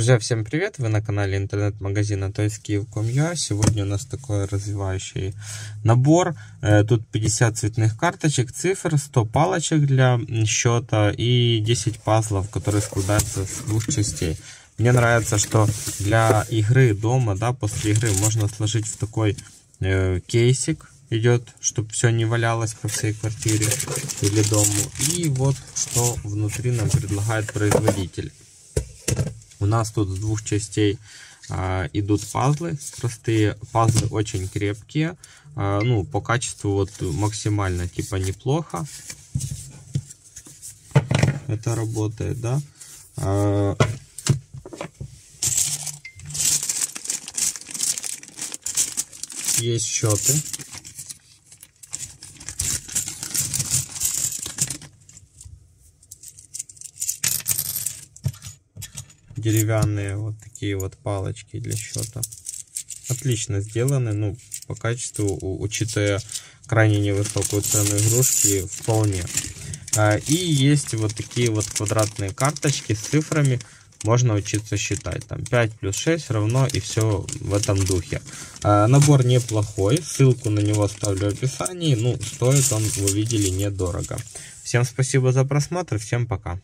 Друзья, всем привет! Вы на канале интернет-магазина toyskiev.com.ua Сегодня у нас такой развивающий набор. Э, тут 50 цветных карточек, цифр, 100 палочек для счета и 10 пазлов, которые складываются с двух частей. Мне нравится, что для игры дома, да, после игры можно сложить в такой э, кейсик, идет, чтобы все не валялось по всей квартире или дому. И вот что внутри нам предлагает производитель. У нас тут с двух частей а, идут пазлы простые. Пазлы очень крепкие. А, ну, по качеству вот максимально типа неплохо. Это работает, да. А, есть счеты. Деревянные вот такие вот палочки для счета. Отлично сделаны, ну, по качеству, учитывая крайне невысокую цену игрушки, вполне. А, и есть вот такие вот квадратные карточки с цифрами, можно учиться считать. Там 5 плюс 6 равно и все в этом духе. А, набор неплохой, ссылку на него оставлю в описании. Ну, стоит он, вы видели, недорого. Всем спасибо за просмотр, всем пока.